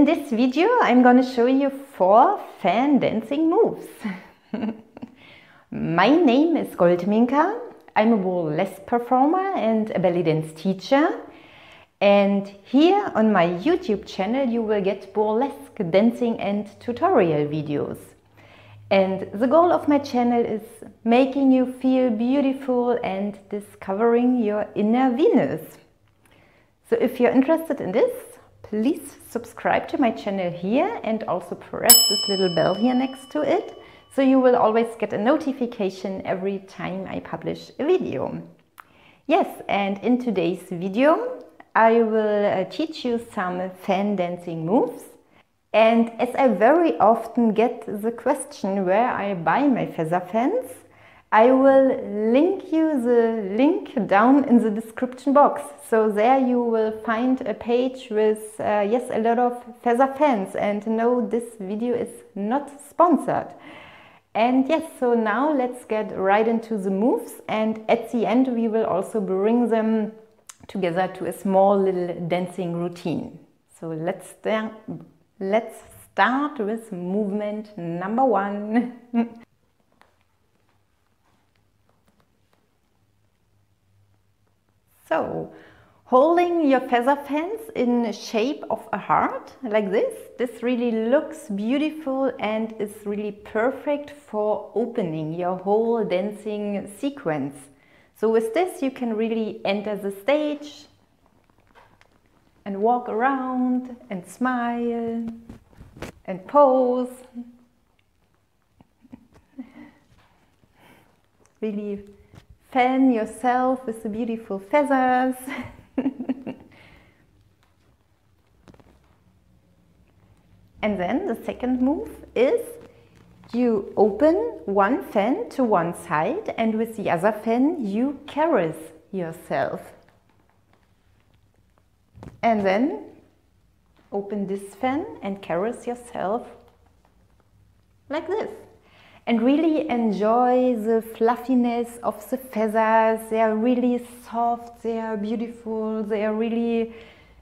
In this video I'm gonna show you four fan dancing moves. My name is Goldminka. I'm a burlesque performer and a belly dance teacher. And here on my YouTube channel you will get burlesque dancing and tutorial videos. And the goal of my channel is making you feel beautiful and discovering your inner Venus. So if you're interested in this, please subscribe to my channel here and also press this little bell here next to it so you will always get a notification every time I publish a video. Yes, and in today's video I will uh, teach you some fan dancing moves and as I very often get the question where I buy my feather fans, I will link you the link down in the description box. So there you will find a page with, uh, yes, a lot of feather fans and no, this video is not sponsored. And yes, so now let's get right into the moves and at the end we will also bring them together to a small little dancing routine. So let's, let's start with movement number one. So, holding your feather fans in shape of a heart, like this, this really looks beautiful and is really perfect for opening your whole dancing sequence. So with this you can really enter the stage and walk around and smile and pose. really fan yourself with the beautiful feathers. and then the second move is you open one fan to one side and with the other fan you caress yourself. And then open this fan and caress yourself like this and really enjoy the fluffiness of the feathers. They are really soft, they are beautiful, they are really,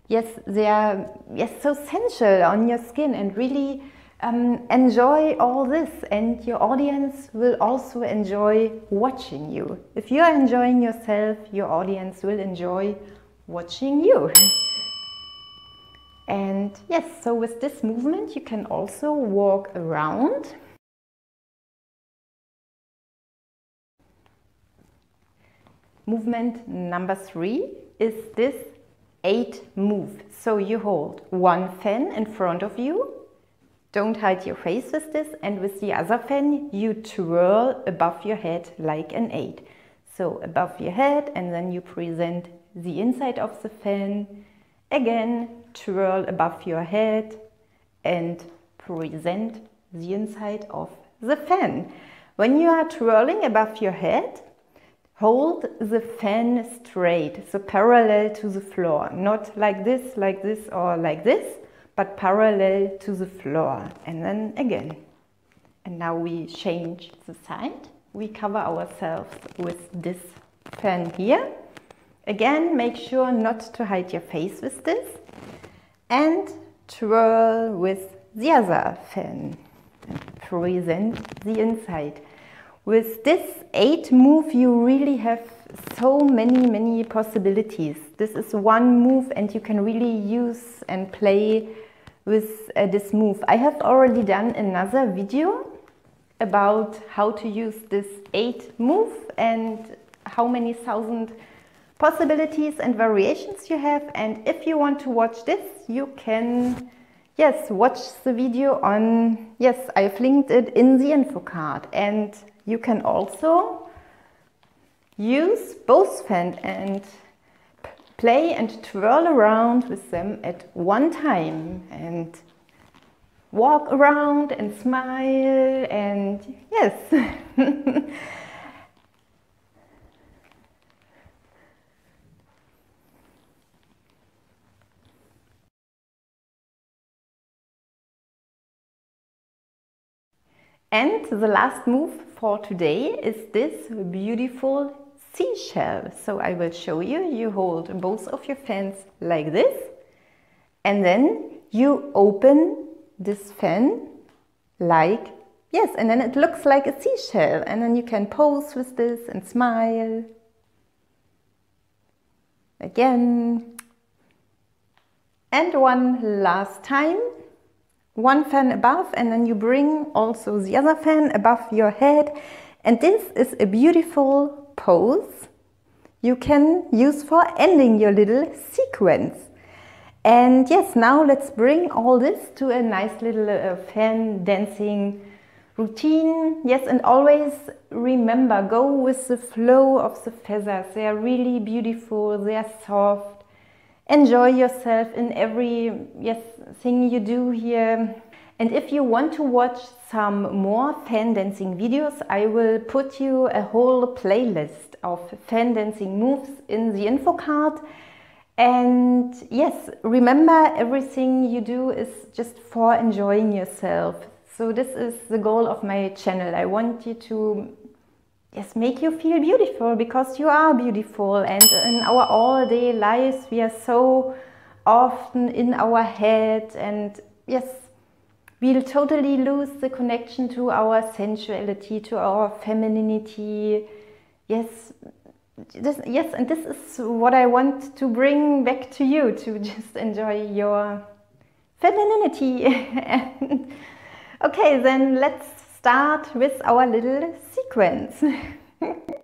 yes, they are yes, so sensual on your skin and really um, enjoy all this and your audience will also enjoy watching you. If you are enjoying yourself, your audience will enjoy watching you. and yes, so with this movement you can also walk around Movement number three is this eight move. So you hold one fan in front of you. Don't hide your face with this. And with the other fan, you twirl above your head like an eight. So above your head and then you present the inside of the fan. Again, twirl above your head and present the inside of the fan. When you are twirling above your head, Hold the fan straight, so parallel to the floor, not like this, like this or like this, but parallel to the floor. And then again. And now we change the side. We cover ourselves with this fan here. Again, make sure not to hide your face with this. And twirl with the other fan. And present the inside. With this eight move, you really have so many, many possibilities. This is one move and you can really use and play with uh, this move. I have already done another video about how to use this eight move and how many thousand possibilities and variations you have. And if you want to watch this, you can Yes, watch the video on, yes, I've linked it in the info card. And you can also use both fan and play and twirl around with them at one time and walk around and smile and yes. And the last move for today is this beautiful seashell. So I will show you. You hold both of your fans like this and then you open this fan like, yes, and then it looks like a seashell. And then you can pose with this and smile. Again. And one last time. One fan above and then you bring also the other fan above your head. And this is a beautiful pose you can use for ending your little sequence. And yes, now let's bring all this to a nice little uh, fan dancing routine. Yes, and always remember, go with the flow of the feathers. They are really beautiful, they are soft. Enjoy yourself in every yes thing you do here. And if you want to watch some more fan dancing videos, I will put you a whole playlist of fan dancing moves in the info card. And yes, remember everything you do is just for enjoying yourself. So this is the goal of my channel. I want you to yes, make you feel beautiful because you are beautiful. And in our all day lives, we are so often in our head and yes, we'll totally lose the connection to our sensuality, to our femininity. Yes, this, yes, and this is what I want to bring back to you to just enjoy your femininity. okay, then let's start with our little sequence.